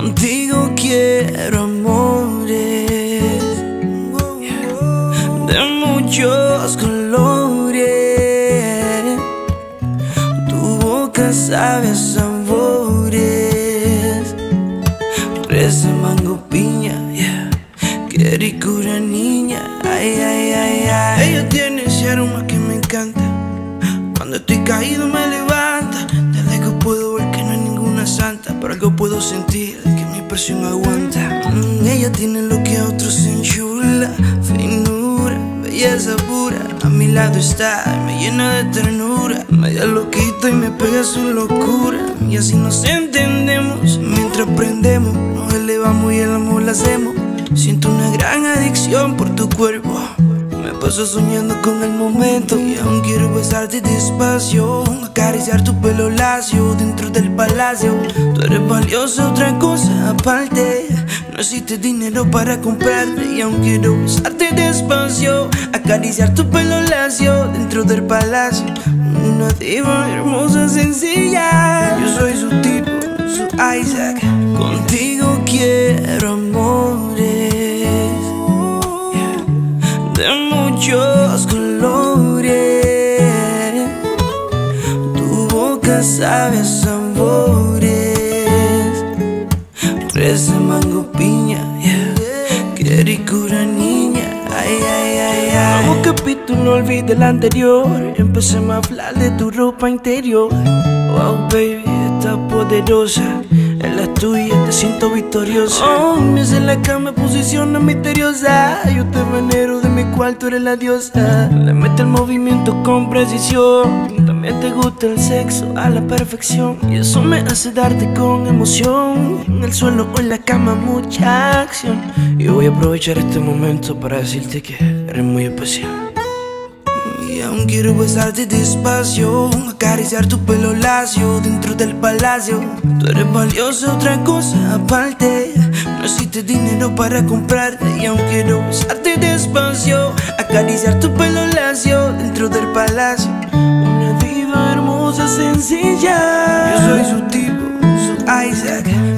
Contigo quiero amores de muchos colores. Tu boca sabe sabores. Fresa, mango, piña, yeah. qué niña. Ay, ay, ay, ay. Ella tiene ese aroma que me encanta. Cuando estoy caído me levanto Pero algo puedo sentir que mi presión aguanta. Mm, ella tiene lo que a otros enchula. Finura, belleza pura. A mi lado está, me llena de ternura. Media loquita y me pega su locura. Y así nos entendemos. Mientras aprendemos, nos elevamos y el amor lo hacemos. Siento una gran adicción por tu cuerpo. Paso soñando con el momento y aún quiero besarte despacio, acariciar tu pelo lacio dentro del palacio. Tú eres valiosa, otra cosa aparte. No existe dinero para comprarte y aún quiero besarte despacio, acariciar tu pelo lacio dentro del palacio. Una diva hermosa, sencilla. Yo soy su tipo, su Isaac. Sabe a sabores. Fresa, mango, piña, yeah. Qué niña. Ay, ay, ay, ay. Nuevo capítulo, olvide el anterior. Empecemos a hablar de tu ropa interior. Wow, baby, está poderosa. En la tuya te siento victoriosa. Oh, me hace la cama, posiciona misteriosa. Yo te venero de mi cual tú eres la diosa. Le mete el movimiento con precisión. También te gusta el sexo a la perfección. Y eso me hace darte con emoción. En el suelo o en la cama, mucha acción. Y voy a aprovechar este momento para decirte que eres muy especial. Y aún quiero besarte despacio, acariciar tu pelo lacio dentro del palacio. Tú eres valiosa, otra cosa aparte. No existe dinero para comprarte. Y aún quiero besarte despacio, acariciar tu pelo lacio dentro del palacio. Una diva hermosa, sencilla. Yo soy su tipo, su Isaac.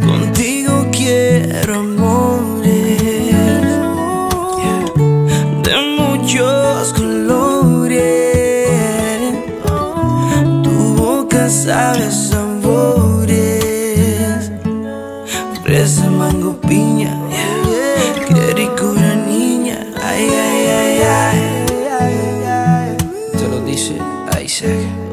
Boca sabe a sabores. Fresa, mango, piña. yeah. Qué ricura, niña. Ay, ay, ay, ay. Te lo dice Isaac.